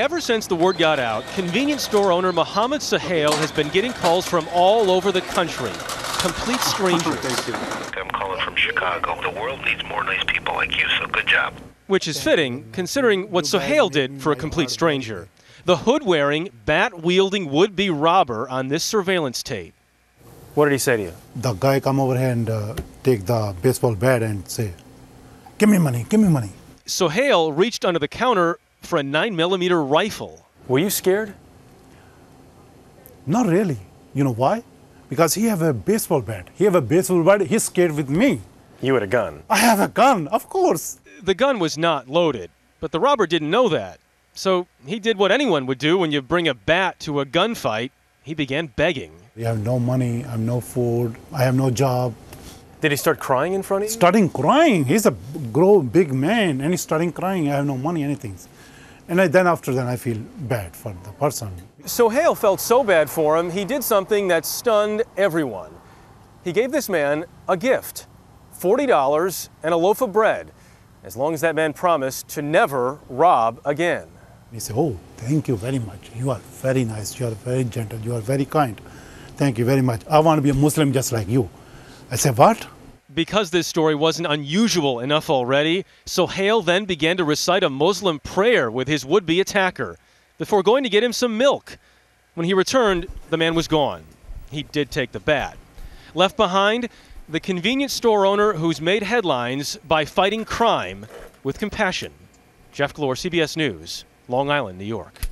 Ever since the word got out, convenience store owner Mohammed Sohail has been getting calls from all over the country. Complete strangers. I'm calling from Chicago. The world needs more nice people like you, so good job. Which is fitting, considering what Sohail did for a complete stranger. The hood wearing, bat wielding would be robber on this surveillance tape. What did he say to you? The guy come over here and uh, take the baseball bat and say, "Give me money, give me money." Sohail reached under the counter for a 9mm rifle. Were you scared? Not really. You know why? Because he have a baseball bat. He have a baseball bat. He's scared with me. You had a gun. I have a gun, of course. The gun was not loaded, but the robber didn't know that. So he did what anyone would do when you bring a bat to a gunfight. He began begging. We have no money. I have no food. I have no job. Did he start crying in front of you? Starting crying. He's a grow big man, and he's starting crying. I have no money, anything. And I, then after that, I feel bad for the person. Sohail felt so bad for him, he did something that stunned everyone. He gave this man a gift $40 and a loaf of bread, as long as that man promised to never rob again. He said, Oh, thank you very much. You are very nice. You are very gentle. You are very kind. Thank you very much. I want to be a Muslim just like you. I said, What? Because this story wasn't unusual enough already, Sohail then began to recite a Muslim prayer with his would be attacker before going to get him some milk. When he returned, the man was gone. He did take the bat. Left behind, the convenience store owner who's made headlines by fighting crime with compassion. Jeff Glor, CBS News, Long Island, New York.